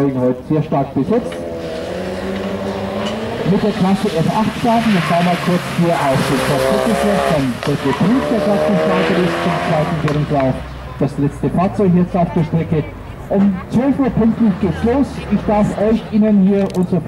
heute sehr stark besetzt. Mit der Klasse F8 starten, wir schauen mal kurz hier auf den Fortschrittlichwert dann Dr. Prüf, der Klassenstarter ist zum zweiten Währungslauf. Das letzte Fahrzeug jetzt auf der Strecke. Um 12 Uhr pünktlich geht's los. Ich darf euch Ihnen hier unser